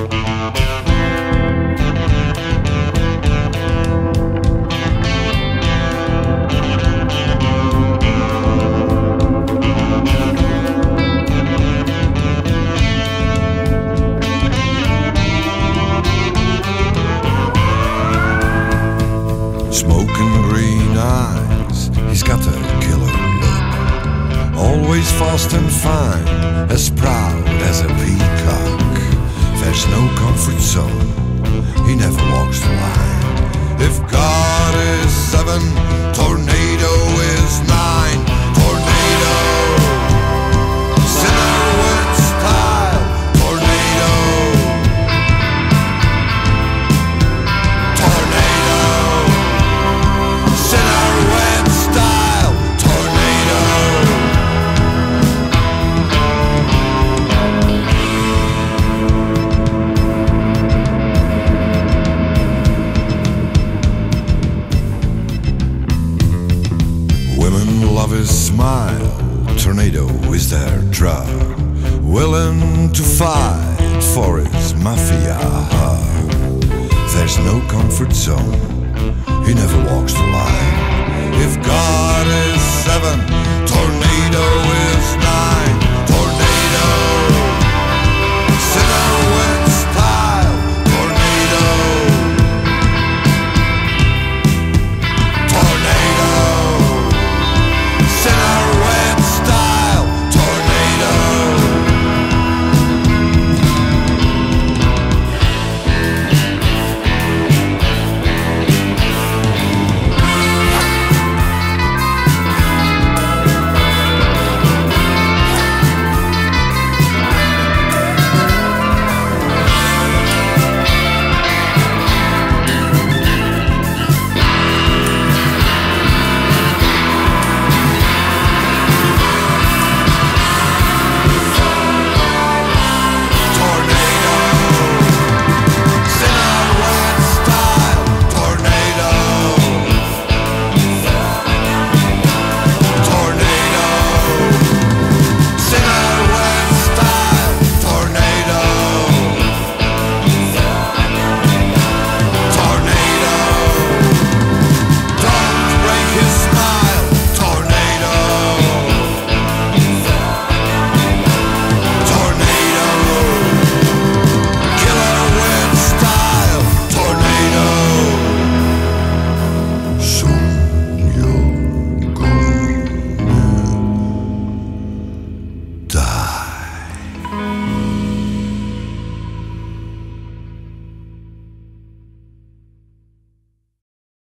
Smoking green eyes, he's got a killer look. Always fast and fine, as proud as a peacock. There's no comfort zone, he never walks the line. If God is seven, his smile, tornado is their drug. Willing to fight for his mafia. There's no comfort zone, he never walks the line. If God is seven, tornado.